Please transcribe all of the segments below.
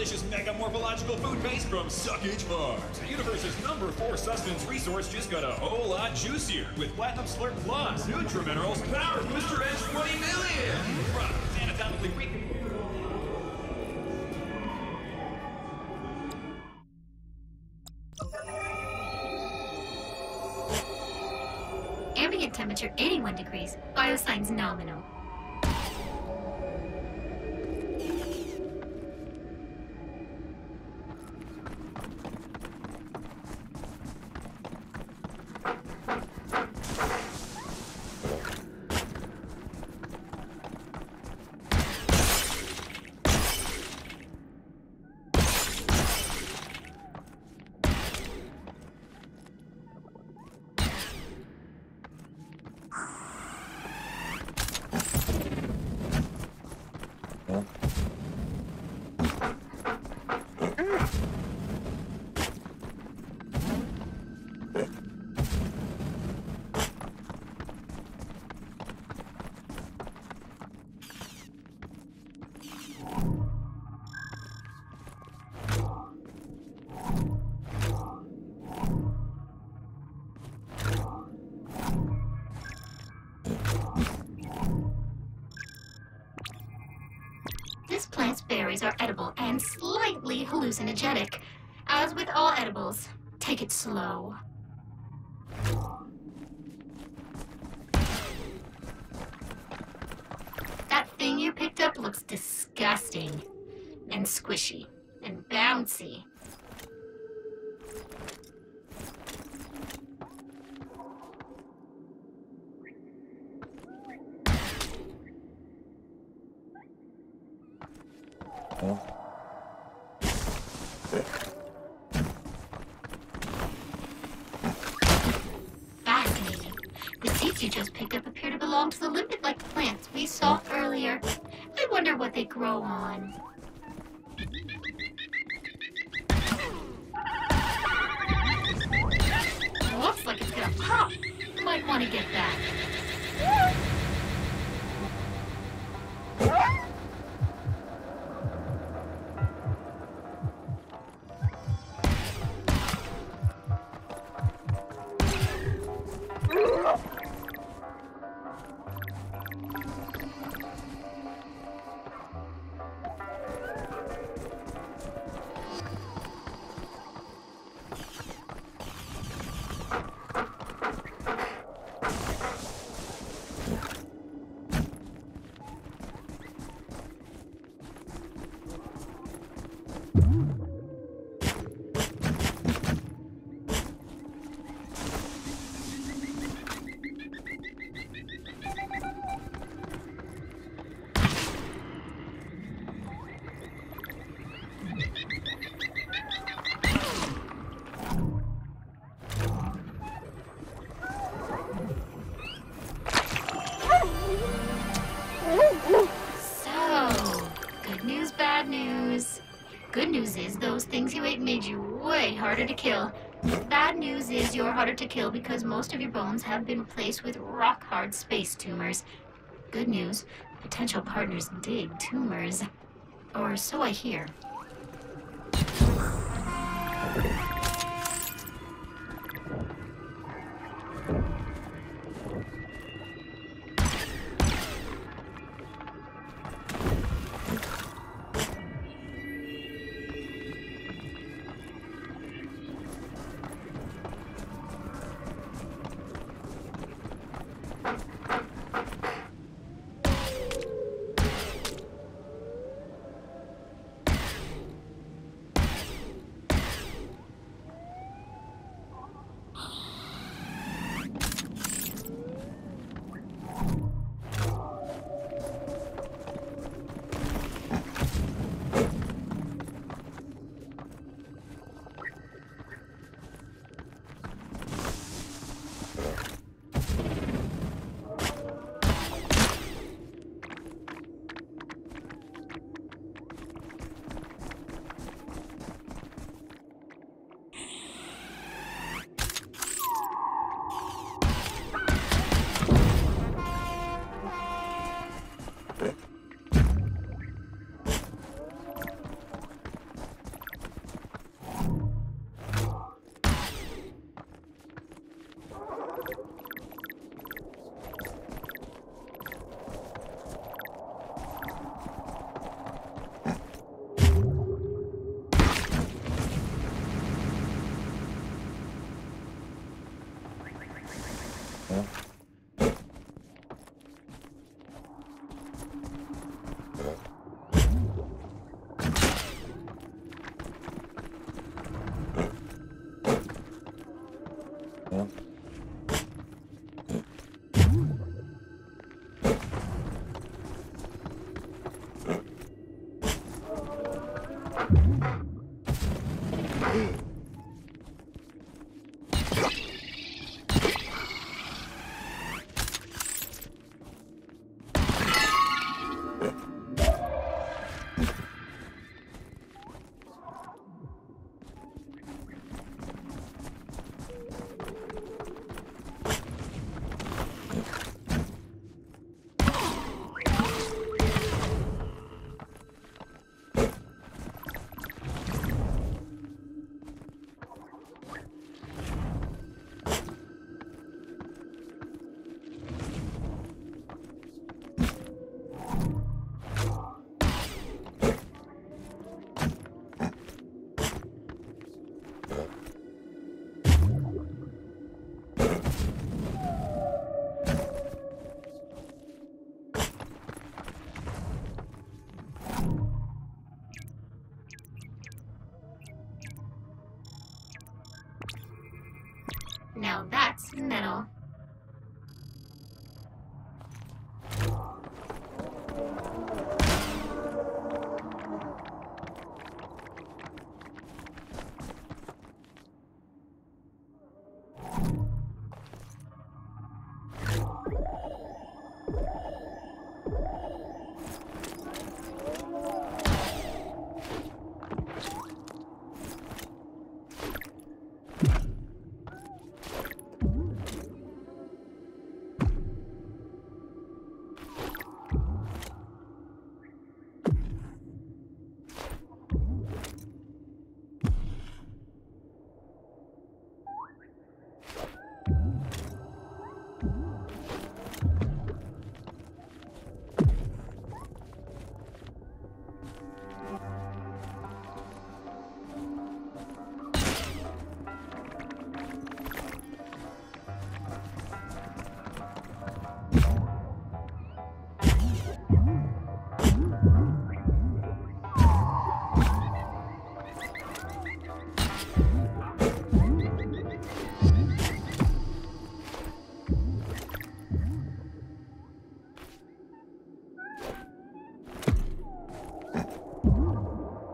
superlicious megamorphological food base from Suckage Farms. The universe's number four sustenance resource just got a whole lot juicier with Platinum Slurp Plus, Nutriminerals, Power Booster Edge 20 million. Product anatomically berries are edible and slightly hallucinogenic. As with all edibles, take it slow. That thing you picked up looks disgusting and squishy and bouncy. Harder to kill. Bad news is you're harder to kill because most of your bones have been replaced with rock hard space tumors. Good news, potential partners dig tumors. Or so I hear.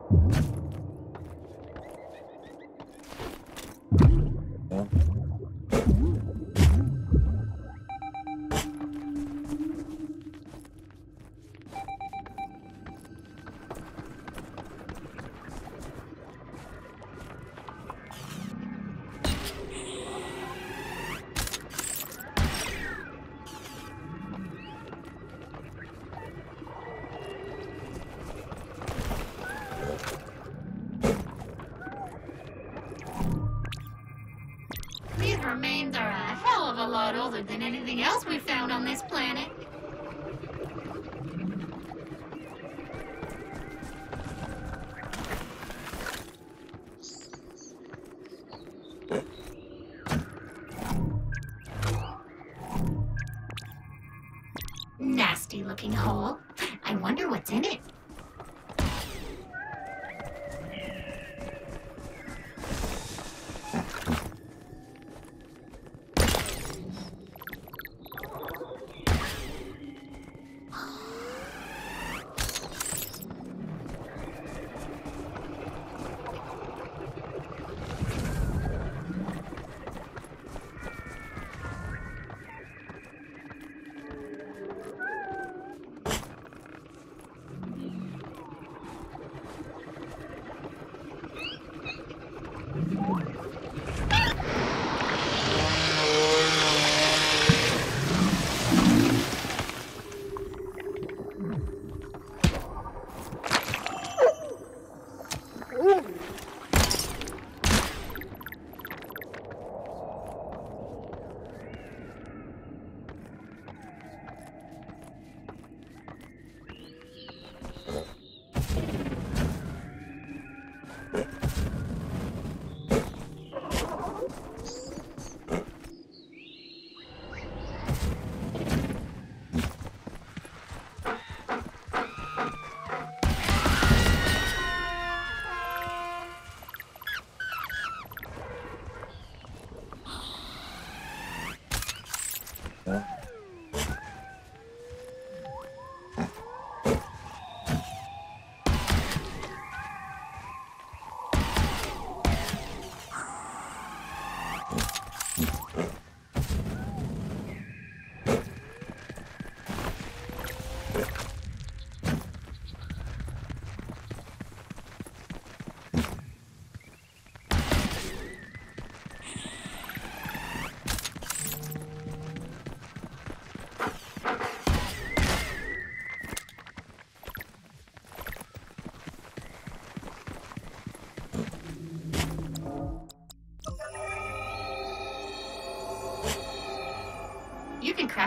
These Ooh.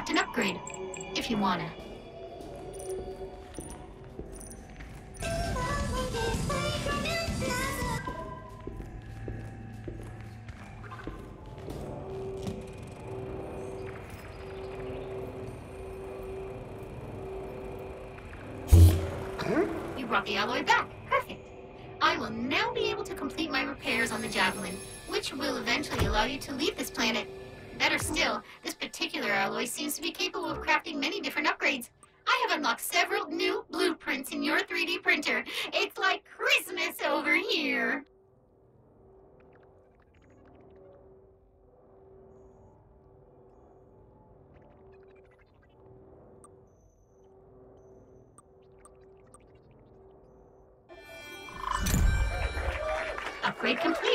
An upgrade, if you wanna. You brought the alloy back. Perfect. I will now be able to complete my repairs on the Javelin, which will eventually allow you to leave this planet. Better still, this particular alloy seems to be capable of crafting many different upgrades. I have unlocked several new blueprints in your 3D printer. It's like Christmas over here. Upgrade complete.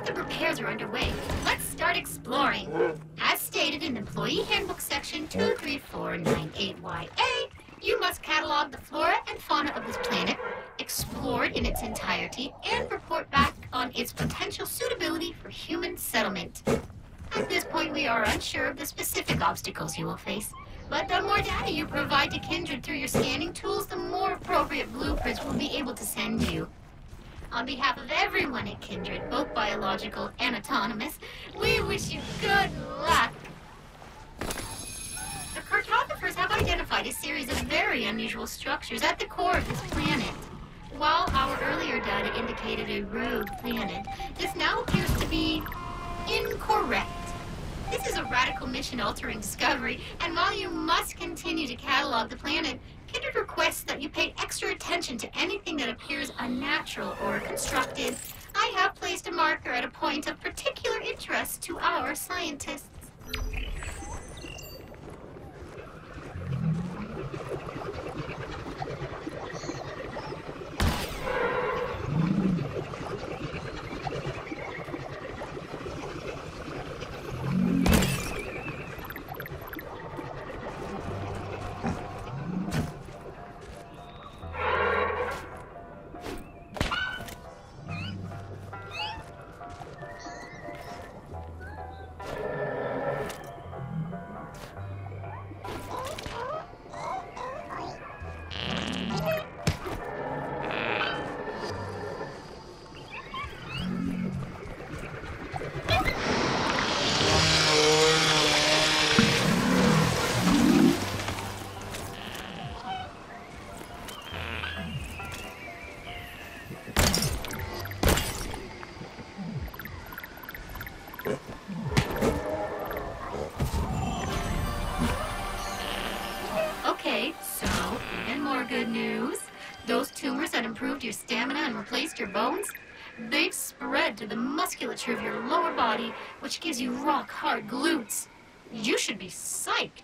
That the repairs are underway, let's start exploring. As stated in the Employee Handbook Section 23498YA, you must catalog the flora and fauna of this planet, explore it in its entirety, and report back on its potential suitability for human settlement. At this point, we are unsure of the specific obstacles you will face, but the more data you provide to Kindred through your scanning tools, the more appropriate blueprints we'll be able to send you. On behalf of everyone at Kindred, both biological and autonomous, we wish you good luck. The cartographers have identified a series of very unusual structures at the core of this planet. While our earlier data indicated a rogue planet, this now appears to be incorrect. This is a radical mission-altering discovery, and while you must continue to catalog the planet, Kindred requests that you pay extra attention to anything that appears unnatural or constructed. I have placed a marker at a point of particular interest to our scientists. Which gives you rock hard glutes. You should be psyched.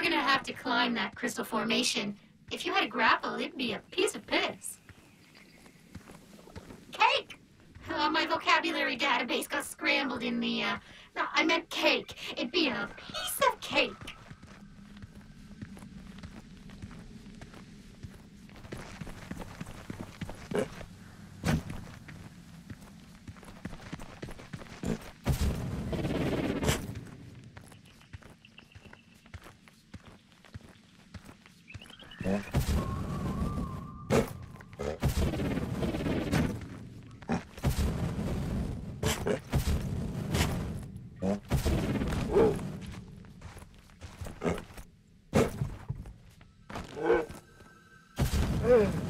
You're gonna have to climb that crystal formation. If you had a grapple, it'd be a piece of 嗯。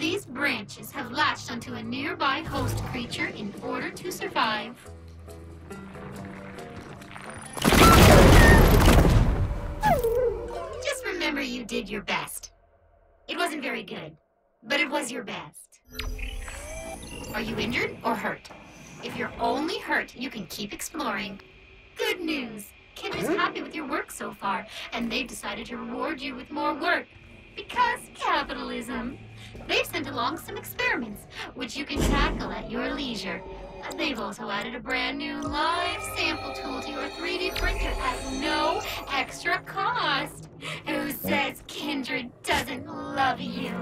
These branches have latched onto a nearby host creature in order to survive. Just remember you did your best. It wasn't very good, but it was your best. Are you injured or hurt? If you're only hurt, you can keep exploring. Good news! Kindred's happy with your work so far, and they've decided to reward you with more work. Because capitalism. They've sent along some experiments, which you can tackle at your leisure. They've also added a brand new live sample tool to your 3D printer at no extra cost. Who says Kindred doesn't love you?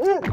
Ooh.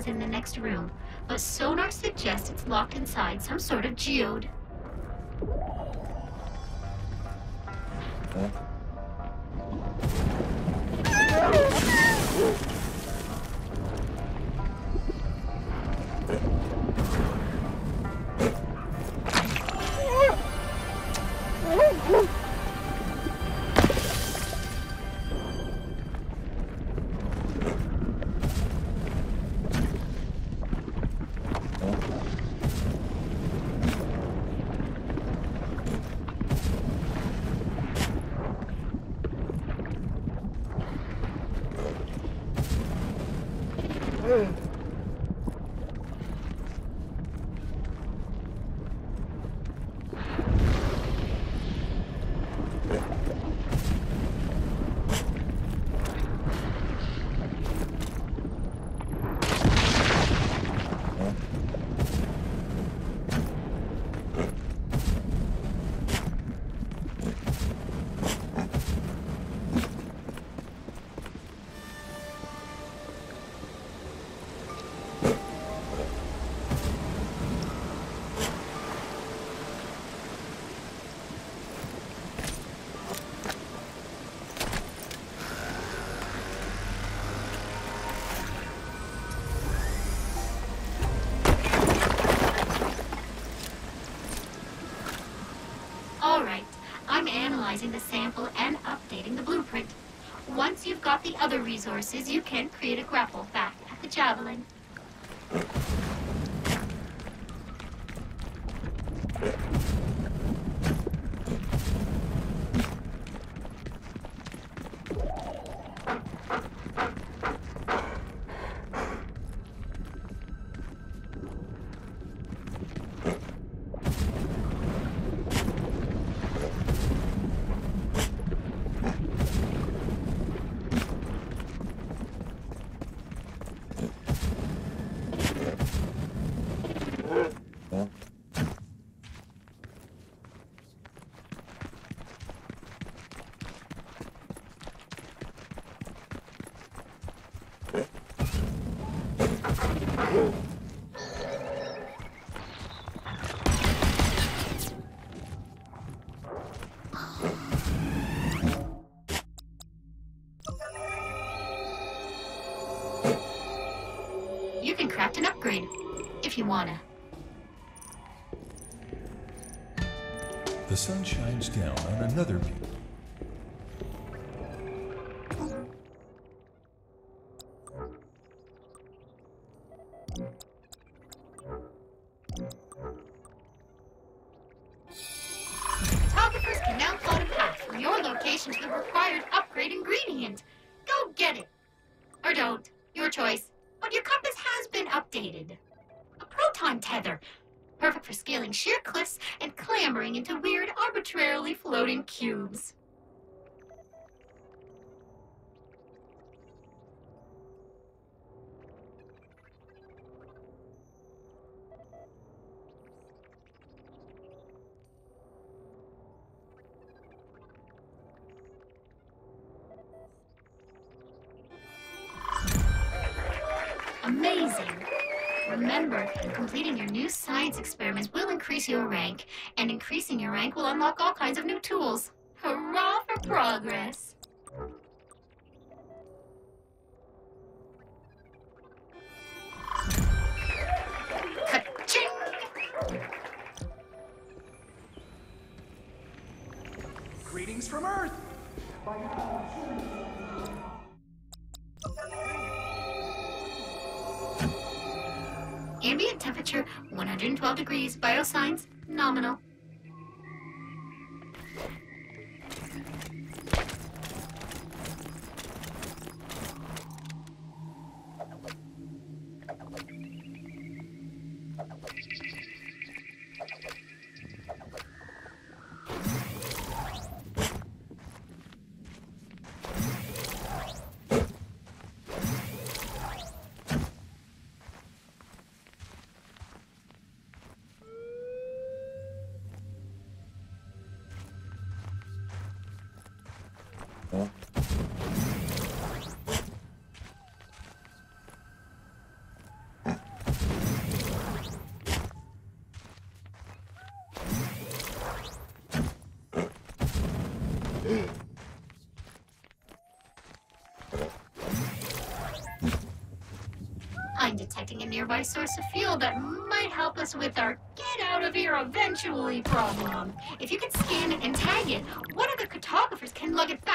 Plasma's in the next room, but sonar suggests it's locked inside some sort of geode. Hmm. Resources, you can create a grapple back at the Javelin. You can craft an upgrade, if you wanna. The sun shines down on another people. Your rank, and increasing your rank will unlock all kinds of new tools. Hurrah for progress! Ambient temperature 112 degrees, biosigns nominal. Nearby source of fuel that might help us with our get out of here eventually problem. If you can scan it and tag it, one of the cartographers can lug it back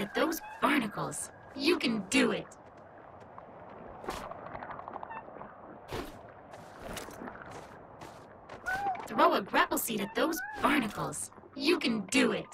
at those barnacles. You can do it. Throw a grapple seed at those barnacles. You can do it.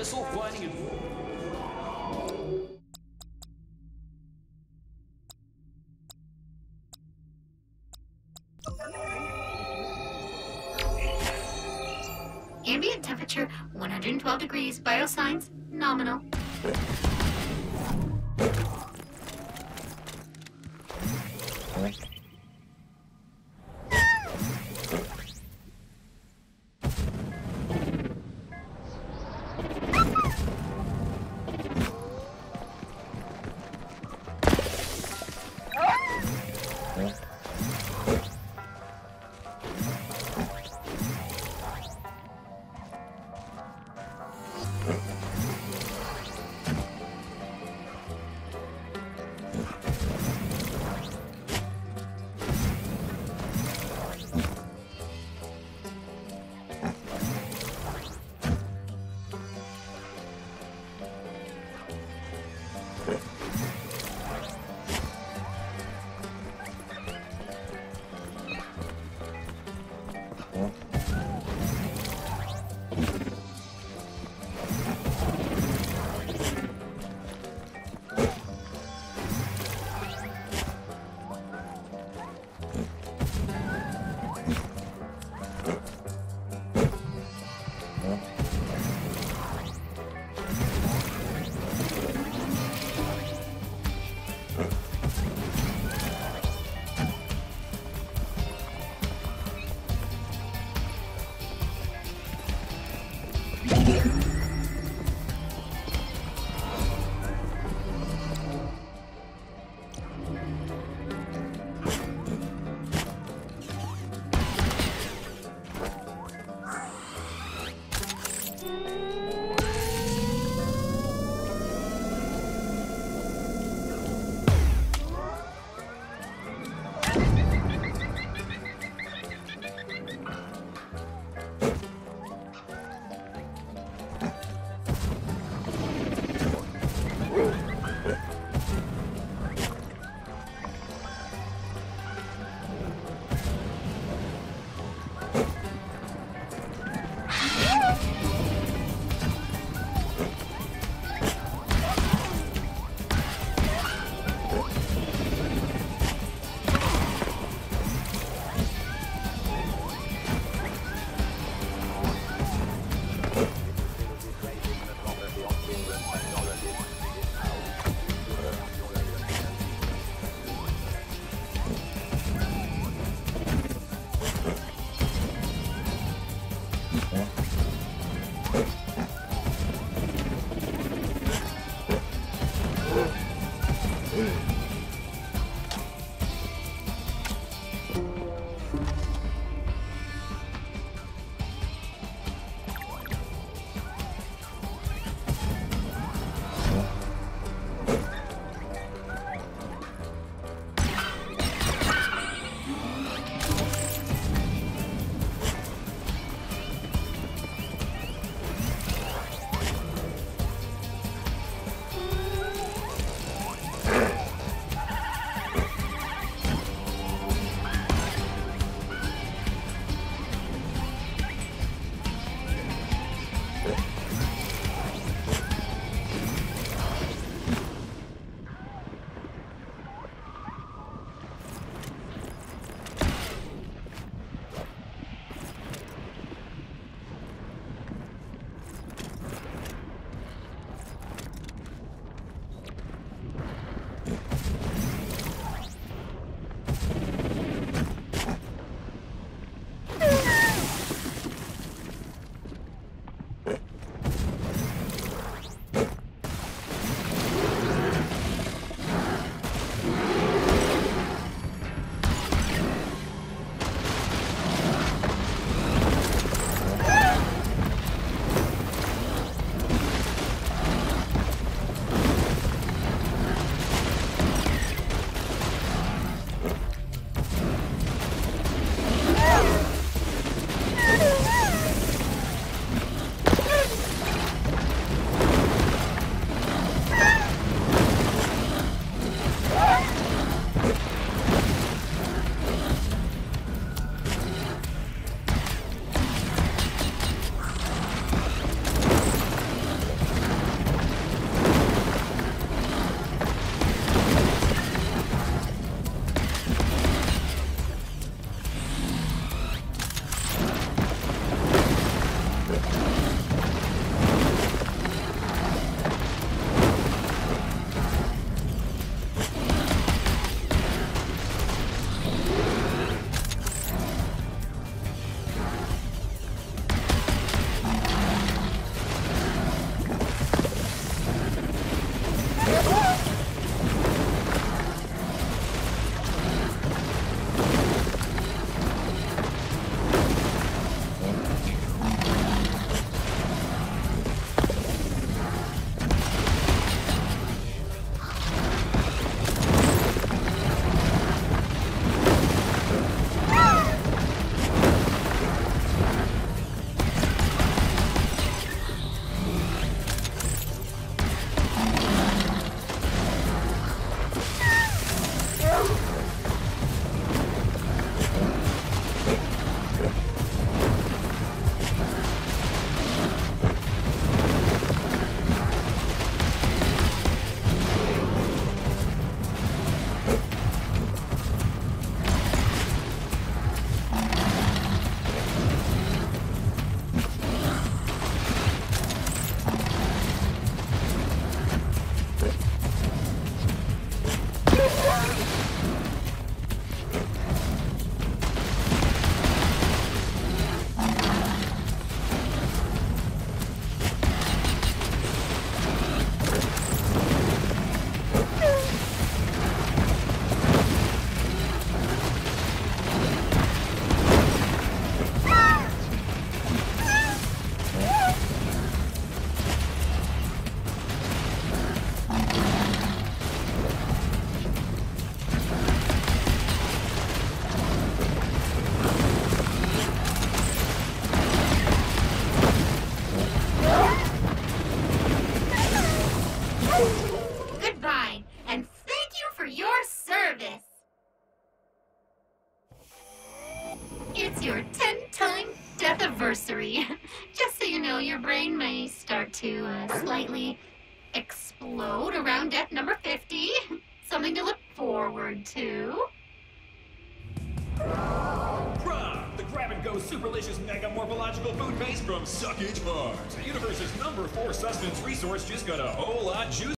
Gristle, finding it. Ambient temperature 112 degrees, biosigns nominal.